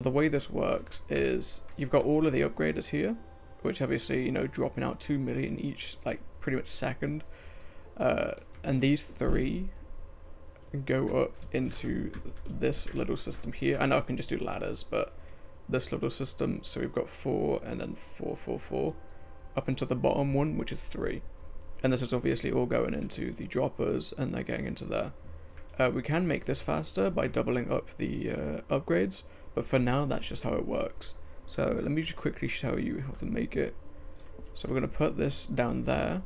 The way this works is you've got all of the upgraders here, which obviously, you know, dropping out 2 million each, like, pretty much second. Uh, and these three go up into this little system here. I know I can just do ladders, but this little system, so we've got 4 and then four, four, four, up into the bottom one, which is 3. And this is obviously all going into the droppers, and they're getting into there. Uh, we can make this faster by doubling up the uh, upgrades, but for now, that's just how it works. So let me just quickly show you how to make it. So we're going to put this down there,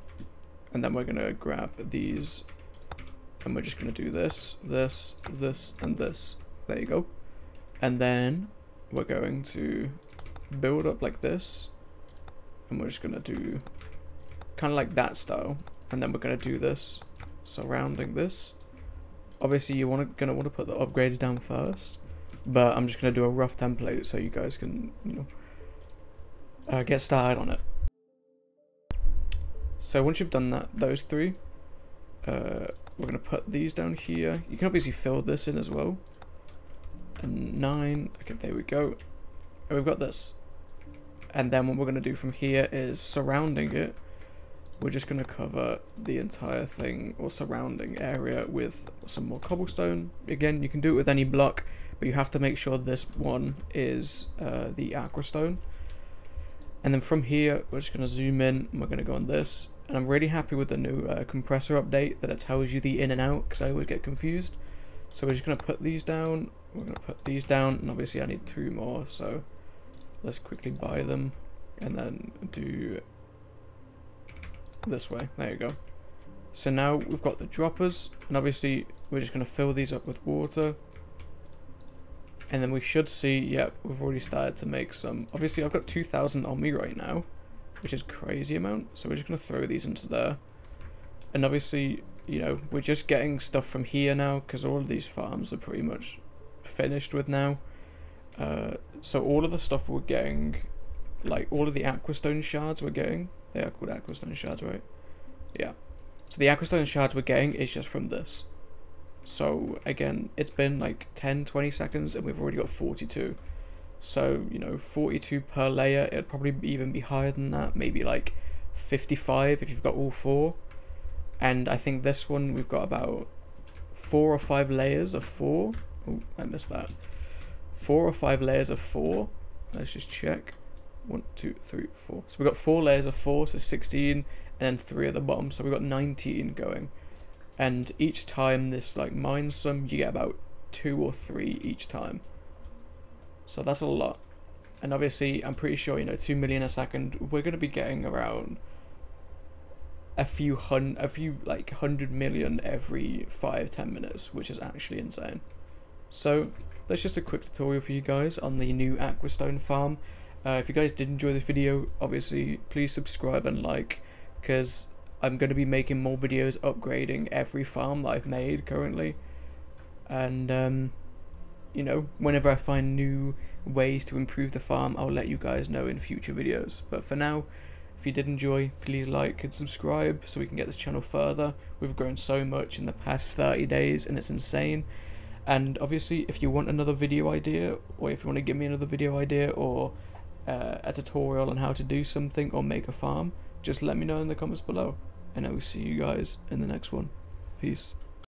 and then we're going to grab these, and we're just going to do this, this, this, and this. There you go. And then we're going to build up like this, and we're just going to do kind of like that style, and then we're going to do this surrounding this. Obviously, you're going to want to put the upgrades down first, but I'm just going to do a rough template so you guys can, you know, uh, get started on it. So once you've done that, those three, uh, we're going to put these down here. You can obviously fill this in as well. And nine, okay, there we go. And we've got this. And then what we're going to do from here is surrounding it, we're just going to cover the entire thing or surrounding area with some more cobblestone. Again, you can do it with any block, but you have to make sure this one is uh, the aquastone. And then from here, we're just going to zoom in and we're going to go on this. And I'm really happy with the new uh, compressor update that it tells you the in and out because I always get confused. So we're just going to put these down. We're going to put these down and obviously I need two more. So let's quickly buy them and then do this way. There you go. So now we've got the droppers, and obviously we're just going to fill these up with water. And then we should see, yep, we've already started to make some. Obviously I've got 2,000 on me right now, which is crazy amount. So we're just going to throw these into there. And obviously, you know, we're just getting stuff from here now, because all of these farms are pretty much finished with now. Uh, so all of the stuff we're getting, like all of the aquastone shards we're getting, they are called Aquastone shards, right? Yeah. So the Aquastone shards we're getting is just from this. So again, it's been like 10, 20 seconds and we've already got 42. So, you know, 42 per layer, it'd probably even be higher than that, maybe like 55 if you've got all four. And I think this one, we've got about four or five layers of four. Oh, I missed that. Four or five layers of four. Let's just check. One, two, three, four. So we've got four layers of four, so 16, and then three at the bottom, so we've got 19 going. And each time this like mines some, you get about two or three each time. So that's a lot. And obviously, I'm pretty sure, you know, 2 million a second, we're going to be getting around a few hun a few like 100 million every five ten minutes, which is actually insane. So, that's just a quick tutorial for you guys on the new Aquastone farm. Uh, if you guys did enjoy this video, obviously, please subscribe and like, because I'm going to be making more videos upgrading every farm that I've made currently. And, um, you know, whenever I find new ways to improve the farm, I'll let you guys know in future videos. But for now, if you did enjoy, please like and subscribe so we can get this channel further. We've grown so much in the past 30 days and it's insane. And obviously, if you want another video idea, or if you want to give me another video idea, or uh, a tutorial on how to do something or make a farm, just let me know in the comments below. And I will see you guys in the next one. Peace.